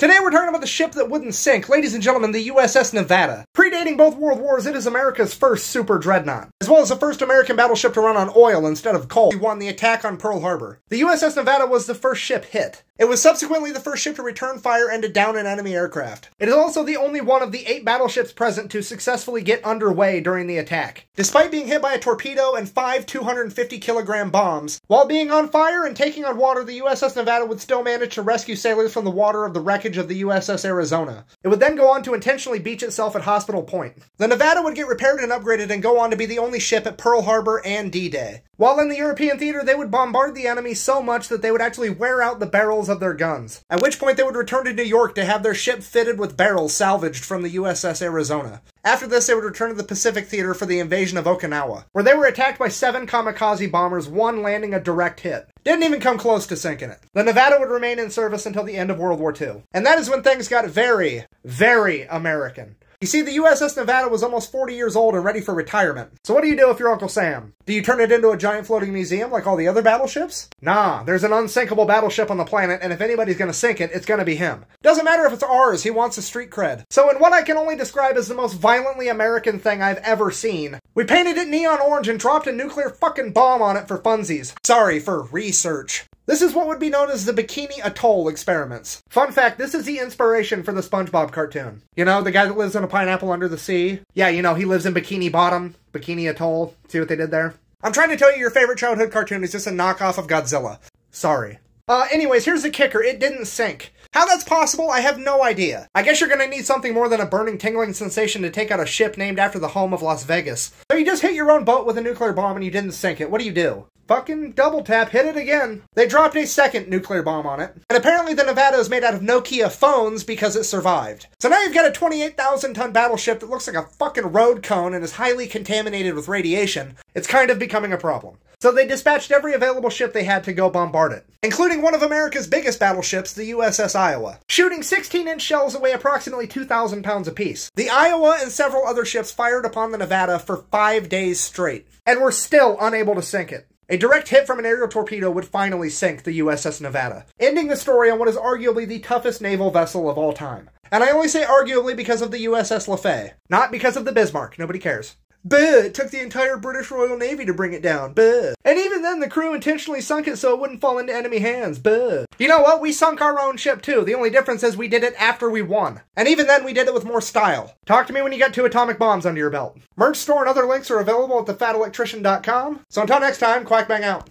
Today we're talking about the ship that wouldn't sink, ladies and gentlemen, the USS Nevada. Predating both world wars, it is America's first super dreadnought, as well as the first American battleship to run on oil instead of coal. He won the attack on Pearl Harbor. The USS Nevada was the first ship hit. It was subsequently the first ship to return fire and to down an enemy aircraft. It is also the only one of the eight battleships present to successfully get underway during the attack. Despite being hit by a torpedo and five 250 kilogram bombs, while being on fire and taking on water, the USS Nevada would still manage to rescue sailors from the water of the wreckage of the USS Arizona. It would then go on to intentionally beach itself at Hospital Point. The Nevada would get repaired and upgraded and go on to be the only ship at Pearl Harbor and D-Day. While in the European theater, they would bombard the enemy so much that they would actually wear out the barrels of their guns. At which point they would return to New York to have their ship fitted with barrels salvaged from the USS Arizona. After this, they would return to the Pacific Theater for the invasion of Okinawa, where they were attacked by seven kamikaze bombers, one landing a direct hit. Didn't even come close to sinking it. The Nevada would remain in service until the end of World War II. And that is when things got very, very American. You see, the USS Nevada was almost 40 years old and ready for retirement. So what do you do if you're Uncle Sam? Do you turn it into a giant floating museum like all the other battleships? Nah, there's an unsinkable battleship on the planet, and if anybody's gonna sink it, it's gonna be him. Doesn't matter if it's ours, he wants a street cred. So in what I can only describe as the most violently American thing I've ever seen, we painted it neon orange and dropped a nuclear fucking bomb on it for funsies. Sorry, for research. This is what would be known as the Bikini Atoll experiments. Fun fact, this is the inspiration for the SpongeBob cartoon. You know, the guy that lives in a pineapple under the sea? Yeah, you know, he lives in Bikini Bottom, Bikini Atoll. See what they did there? I'm trying to tell you your favorite childhood cartoon is just a knockoff of Godzilla. Sorry. Uh, anyways, here's the kicker. It didn't sink. How that's possible, I have no idea. I guess you're gonna need something more than a burning, tingling sensation to take out a ship named after the home of Las Vegas. So you just hit your own boat with a nuclear bomb and you didn't sink it. What do you do? Fucking double tap, hit it again. They dropped a second nuclear bomb on it. And apparently the Nevada is made out of Nokia phones because it survived. So now you've got a 28,000 ton battleship that looks like a fucking road cone and is highly contaminated with radiation. It's kind of becoming a problem. So they dispatched every available ship they had to go bombard it, including one of America's biggest battleships, the USS Iowa, shooting 16 inch shells that weigh approximately 2,000 pounds apiece. The Iowa and several other ships fired upon the Nevada for five days straight, and were still unable to sink it. A direct hit from an aerial torpedo would finally sink the USS Nevada, ending the story on what is arguably the toughest naval vessel of all time. And I only say arguably because of the USS Laffey, not because of the Bismarck. Nobody cares. Buh, it took the entire British Royal Navy to bring it down. And even then, the crew intentionally sunk it so it wouldn't fall into enemy hands. You know what? We sunk our own ship too. The only difference is we did it after we won. And even then, we did it with more style. Talk to me when you get two atomic bombs under your belt. Merch store and other links are available at thefatelectrician.com. So until next time, Quack Bang out.